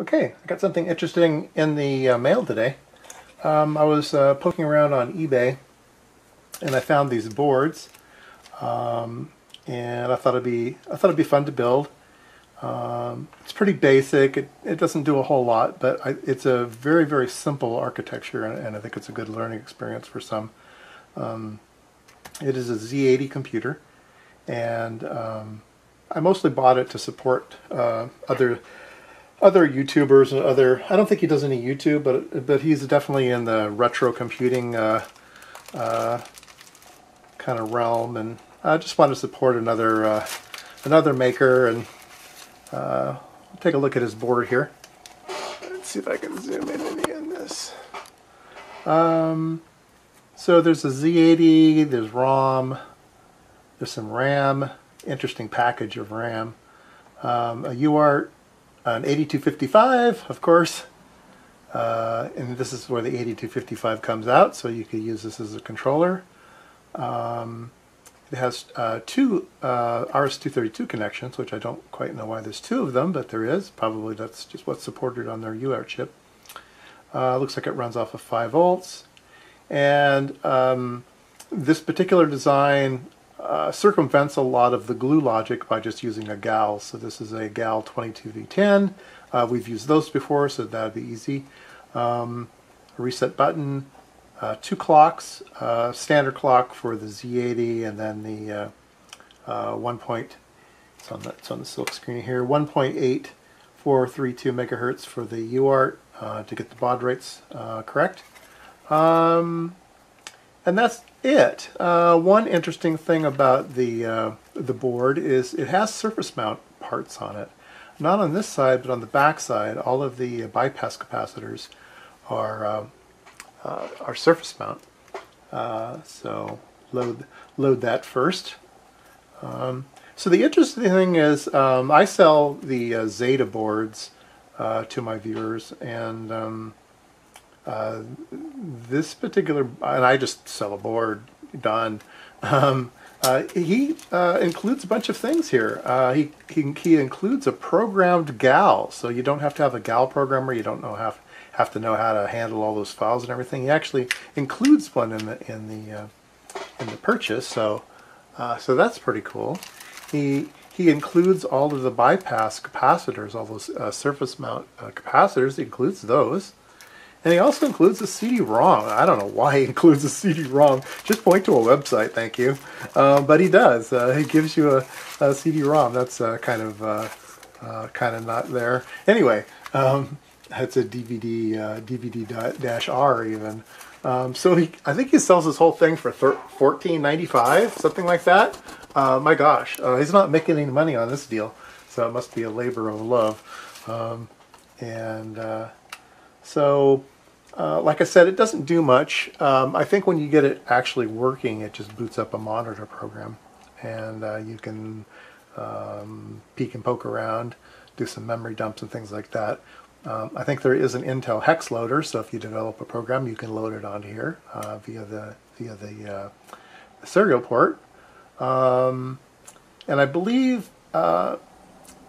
Okay, I got something interesting in the uh, mail today. Um, I was uh, poking around on eBay and I found these boards um, and I thought it'd be I thought it'd be fun to build. Um, it's pretty basic. It, it doesn't do a whole lot, but I, it's a very very simple architecture and, and, I think it's a good learning experience for some. Um, it is a Z80 computer and um, I mostly bought it to support uh, other other YouTubers and other. I don't think he does any YouTube, but but he's definitely in the retro computing uh, uh, kind of realm, and I just want to support another uh, another maker and uh, take a look at his board here. Let's see if I can zoom in any in this. Um, so there's a Z80, there's ROM, there's some RAM, interesting package of RAM, um, a UART an 8255, of course. Uh, and this is where the 8255 comes out, so you could use this as a controller. Um, it has uh, two uh, RS-232 connections, which I don't quite know why there's two of them, but there is. Probably that's just what's supported on their UART chip. Uh, looks like it runs off of 5 volts. And um, this particular design uh, circumvents a lot of the glue logic by just using a GAL. So this is a GAL 22V10. Uh, we've used those before, so that would be easy. Um, reset button, uh, two clocks, uh, standard clock for the Z80, and then the uh, 1. Point, it's on the it's on the silk screen here. 1.8432 megahertz for the UART to get the baud rates correct. Um, and that's it. Uh, one interesting thing about the uh, the board is it has surface mount parts on it. Not on this side, but on the back side, all of the bypass capacitors are uh, uh are surface mount. Uh, so load load that first. Um, so the interesting thing is um, I sell the uh, Zeta boards to my viewers, and um, this particular, and I just sell a board, Don. Um, uh, he uh, includes a bunch of things here. Uh, he, he, he includes a programmed GAL, so you don't have to have a GAL programmer. You don't know have have to know how to handle all those files and everything. He actually includes one in the in the uh, in the purchase, so uh, so that's pretty cool. He he includes all of the bypass capacitors, all those surface mount capacitors. He includes those. And he also includes a CD-ROM. I don't know why he includes a CD-ROM. Just point to a website, thank you. Uh, but he does. Uh, he gives you a, a CD-ROM. That's uh, kind of uh, uh, kind of not there. Anyway, um, that's a DVD uh, DVD-R even. Um, so he, I think he sells this whole thing for fourteen ninety five, something like that. my gosh, he's not making any money on this deal, so it must be a labor of love. Um, and so, uh, like I said, it doesn't do much. Um, I think when you get it actually working, it just boots up a monitor program. And uh, you can um, peek and poke around, do some memory dumps and things like that. Um, I think there is an Intel hex loader, so if you develop a program, you can load it onto here uh, via the via the, uh, the serial port. Um, and I believe uh,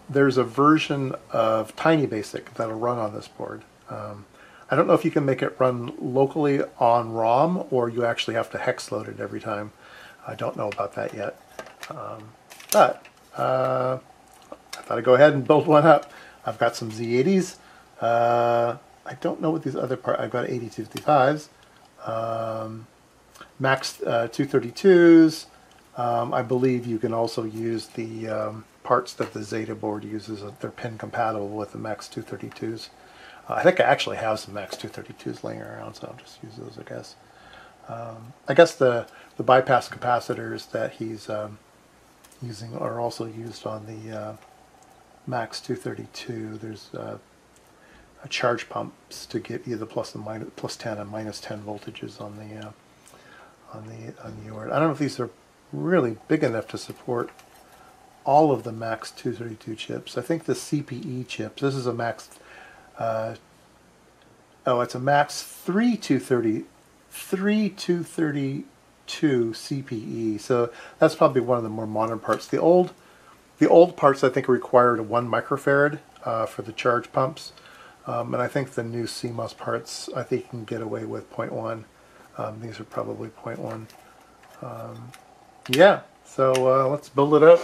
there's a version of TinyBasic that'll run on this board. Um, I don't know if you can make it run locally on ROM or you actually have to hex load it every time. I don't know about that yet. Um, but uh, I thought I'd go ahead and build one up. I've got some Z80s. Uh, I don't know what these other parts, I've got 8255s, um, Max uh, 232s. Um, I believe you can also use the um, parts that the Zeta board uses. They're pin compatible with the Max 232s. I think I actually have some Max 232s laying around, so I'll just use those, I guess. Um, I guess the, the bypass capacitors that he's um, using are also used on the uh, Max 232. There's uh, charge pumps to get the plus and minus, plus 10 and minus 10 voltages on the uh, on the on the UART. I don't know if these are really big enough to support all of the Max 232 chips. I think the CPE chips. This is a Max uh, oh, it's a Max 3230, 3232 CPE. So that's probably one of the more modern parts. The old, the old parts I think required a one microfarad uh, for the charge pumps. Um, and I think the new CMOS parts, I think you can get away with 0.1. Um, these are probably 0.1. Um, yeah, so uh, let's build it up.